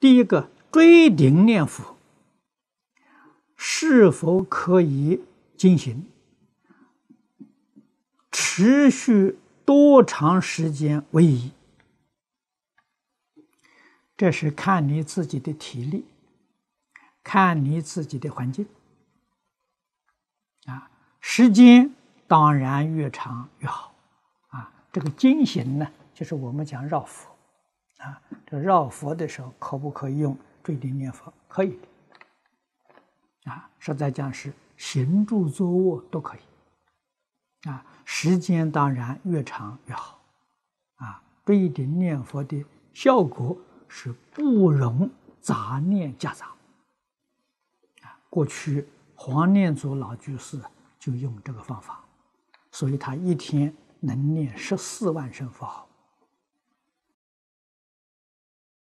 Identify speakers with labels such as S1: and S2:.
S1: 第一个追顶念佛是否可以进行？持续多长时间为宜？这是看你自己的体力，看你自己的环境。啊，时间当然越长越好。啊，这个精行呢，就是我们讲绕佛。啊，这绕佛的时候可不可以用坠地念佛？可以的。啊，实在讲是行住坐卧都可以。啊，时间当然越长越好。啊，坠地念佛的效果是不容杂念夹杂。啊，过去黄念祖老居士就用这个方法，所以他一天能念十四万声佛号。